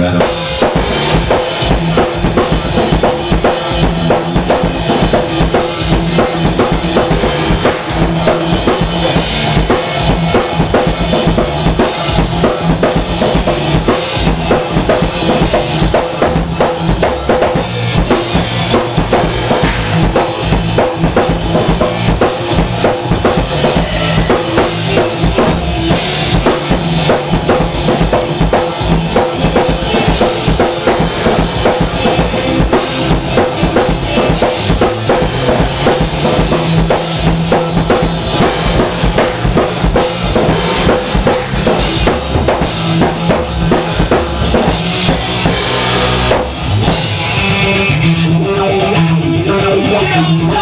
Colorado.